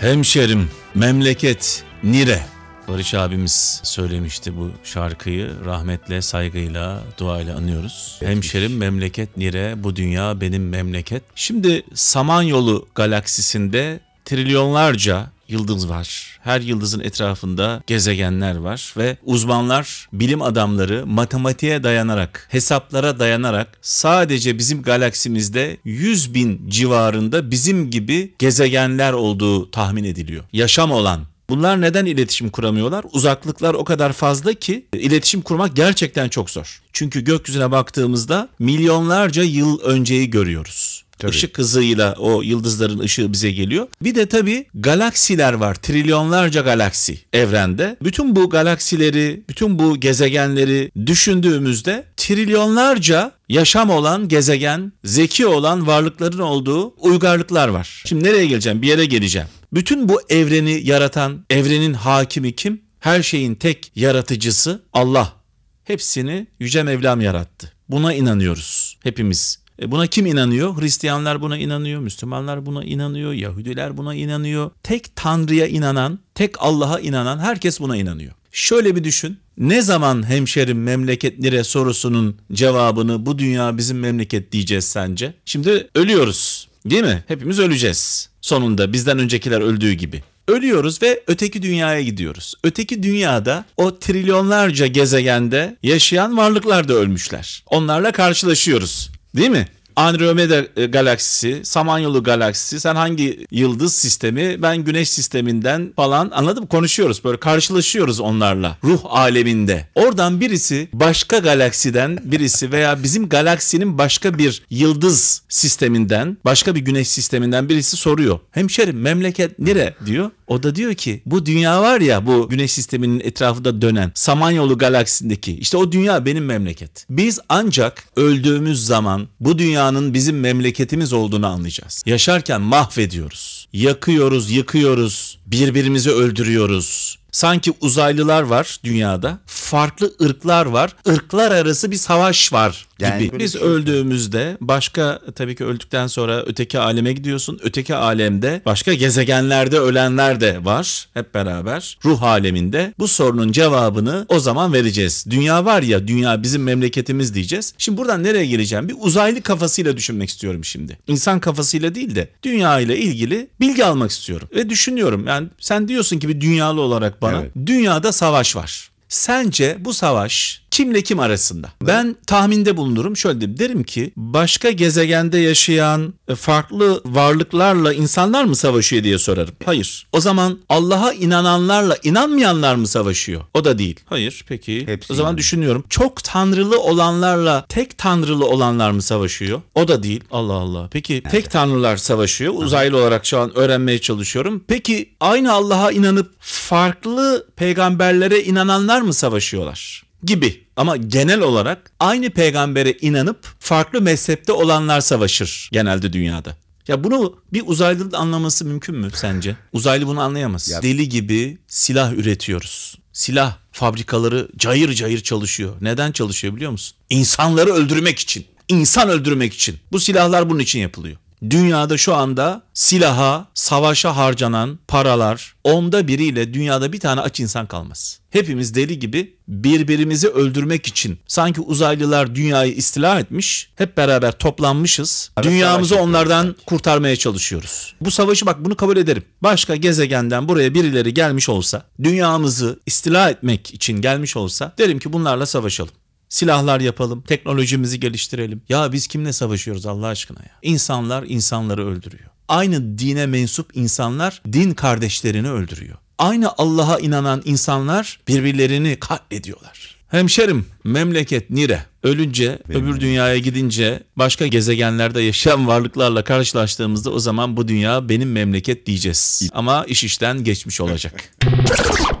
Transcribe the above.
Hemşerim, memleket, nire. Barış abimiz söylemişti bu şarkıyı. Rahmetle, saygıyla, duayla anıyoruz. Hemşerim, memleket, nire. Bu dünya benim memleket. Şimdi Samanyolu galaksisinde trilyonlarca yıldız var. Her yıldızın etrafında gezegenler var ve uzmanlar, bilim adamları matematiğe dayanarak, hesaplara dayanarak sadece bizim galaksimizde 100 bin civarında bizim gibi gezegenler olduğu tahmin ediliyor. Yaşam olan Bunlar neden iletişim kuramıyorlar? Uzaklıklar o kadar fazla ki iletişim kurmak gerçekten çok zor. Çünkü gökyüzüne baktığımızda milyonlarca yıl önceyi görüyoruz. Tabii. Işık hızıyla o yıldızların ışığı bize geliyor. Bir de tabii galaksiler var. Trilyonlarca galaksi evrende. Bütün bu galaksileri, bütün bu gezegenleri düşündüğümüzde trilyonlarca yaşam olan gezegen, zeki olan varlıkların olduğu uygarlıklar var. Şimdi nereye geleceğim? Bir yere geleceğim. Bütün bu evreni yaratan, evrenin hakimi kim? Her şeyin tek yaratıcısı Allah. Hepsini Yüce Mevlam yarattı. Buna inanıyoruz hepimiz. E buna kim inanıyor? Hristiyanlar buna inanıyor, Müslümanlar buna inanıyor, Yahudiler buna inanıyor. Tek Tanrı'ya inanan, tek Allah'a inanan herkes buna inanıyor. Şöyle bir düşün. Ne zaman hemşerim memleket nere sorusunun cevabını bu dünya bizim memleket diyeceğiz sence? Şimdi ölüyoruz. Değil mi? Hepimiz öleceğiz. Sonunda bizden öncekiler öldüğü gibi. Ölüyoruz ve öteki dünyaya gidiyoruz. Öteki dünyada o trilyonlarca gezegende yaşayan varlıklar da ölmüşler. Onlarla karşılaşıyoruz. Değil mi? Andromeda e, galaksisi, Samanyolu galaksisi, sen hangi yıldız sistemi, ben güneş sisteminden falan anladın mı? Konuşuyoruz böyle karşılaşıyoruz onlarla ruh aleminde. Oradan birisi başka galaksiden birisi veya bizim galaksinin başka bir yıldız sisteminden, başka bir güneş sisteminden birisi soruyor. Hemşerim memleket nere diyor. O da diyor ki bu dünya var ya bu güneş sisteminin etrafında dönen Samanyolu galaksindeki işte o dünya benim memleket. Biz ancak öldüğümüz zaman bu dünyanın bizim memleketimiz olduğunu anlayacağız. Yaşarken mahvediyoruz. Yakıyoruz, yıkıyoruz, birbirimizi öldürüyoruz Sanki uzaylılar var dünyada. Farklı ırklar var. Irklar arası bir savaş var gibi. Yani Biz şey öldüğümüzde başka tabii ki öldükten sonra öteki aleme gidiyorsun. Öteki alemde başka gezegenlerde ölenler de var hep beraber. Ruh aleminde. Bu sorunun cevabını o zaman vereceğiz. Dünya var ya dünya bizim memleketimiz diyeceğiz. Şimdi buradan nereye geleceğim? Bir uzaylı kafasıyla düşünmek istiyorum şimdi. İnsan kafasıyla değil de dünya ile ilgili bilgi almak istiyorum. Ve düşünüyorum yani sen diyorsun ki bir dünyalı olarak bana evet. dünyada savaş var. Sence bu savaş kimle kim arasında? Ben tahminde bulunurum. Şöyle derim, derim ki başka gezegende yaşayan e, farklı varlıklarla insanlar mı savaşıyor diye sorarım. Hayır. O zaman Allah'a inananlarla inanmayanlar mı savaşıyor? O da değil. Hayır. Peki. Hepsi o zaman yani. düşünüyorum. Çok tanrılı olanlarla tek tanrılı olanlar mı savaşıyor? O da değil. Allah Allah. Peki evet. tek tanrılar savaşıyor. Uzaylı olarak şu an öğrenmeye çalışıyorum. Peki aynı Allah'a inanıp farklı peygamberlere inananlar mı savaşıyorlar? Gibi. Ama genel olarak aynı peygambere inanıp farklı mezhepte olanlar savaşır genelde dünyada. Ya bunu bir uzaylının anlaması mümkün mü sence? Uzaylı bunu anlayamaz. Ya. Deli gibi silah üretiyoruz. Silah fabrikaları cayır cayır çalışıyor. Neden çalışıyor biliyor musun? İnsanları öldürmek için. İnsan öldürmek için. Bu silahlar bunun için yapılıyor. Dünyada şu anda silaha, savaşa harcanan paralar onda biriyle dünyada bir tane aç insan kalmaz. Hepimiz deli gibi birbirimizi öldürmek için sanki uzaylılar dünyayı istila etmiş, hep beraber toplanmışız. Evet, dünyamızı onlardan kurtarmaya çalışıyoruz. Bu savaşı bak bunu kabul ederim. Başka gezegenden buraya birileri gelmiş olsa, dünyamızı istila etmek için gelmiş olsa derim ki bunlarla savaşalım. Silahlar yapalım, teknolojimizi geliştirelim. Ya biz kimle savaşıyoruz Allah aşkına ya? İnsanlar insanları öldürüyor. Aynı dine mensup insanlar din kardeşlerini öldürüyor. Aynı Allah'a inanan insanlar birbirlerini katlediyorlar. Hemşerim, memleket nire? Ölünce, Benim öbür dünyaya gidince başka gezegenlerde yaşayan varlıklarla karşılaştığımızda o zaman bu dünya benim memleket diyeceğiz. Ama iş işten geçmiş olacak.